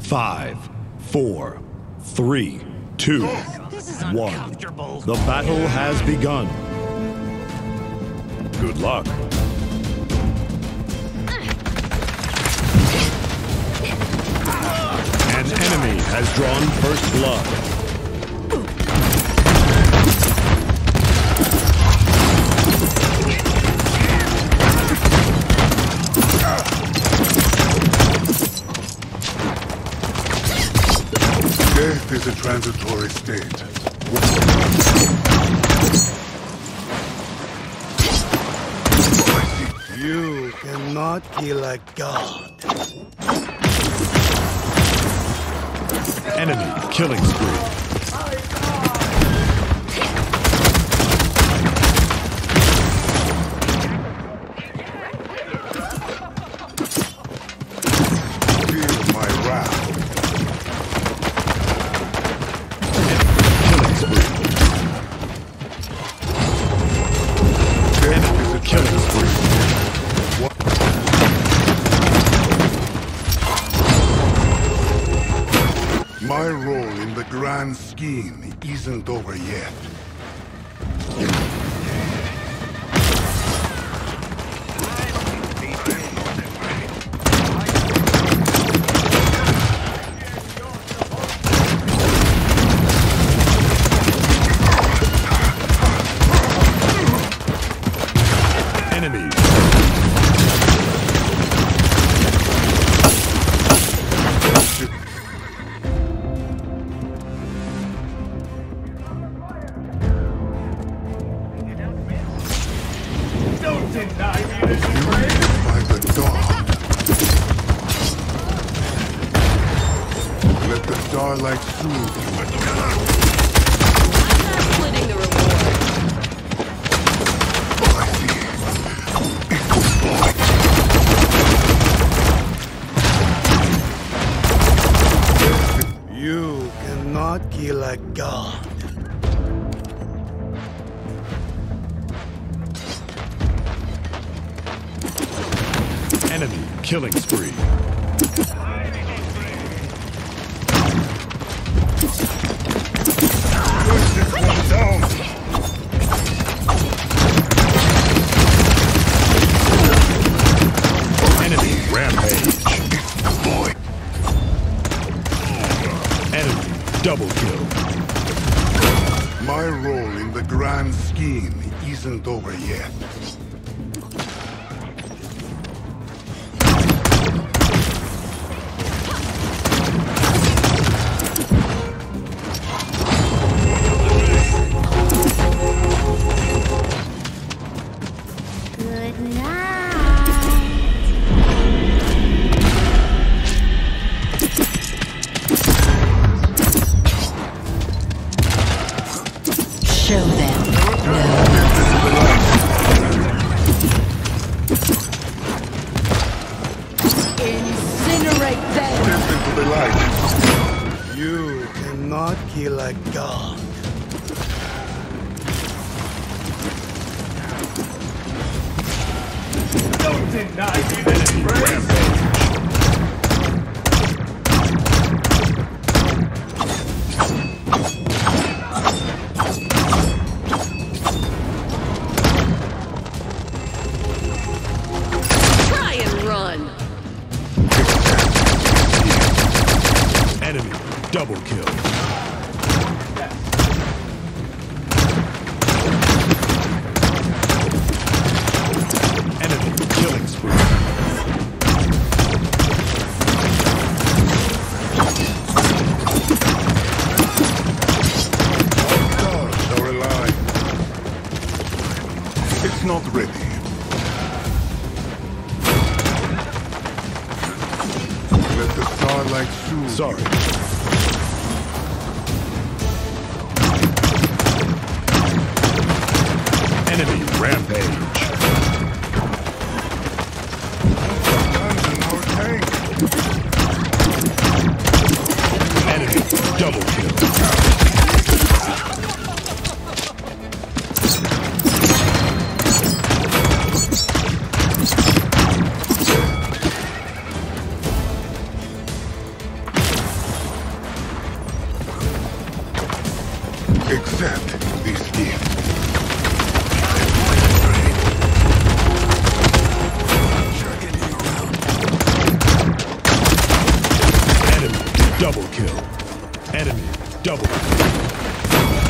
Five, four, three, two, oh, is one. The battle has begun. Good luck. An enemy has drawn first blood. Death is a transitory state. You cannot kill a god. Enemy killing spree. Grand scheme isn't over yet. By the. Let the starlight you. I'm not splitting the reward. You cannot kill a god. Killing spree. Double kill. My role in the grand scheme isn't over yet. Cannot kill a god. Enemy rampage. The starlight soothe. Sorry. Enemy rampage. Guns in our tank. Enemy double kill. Enemy. Double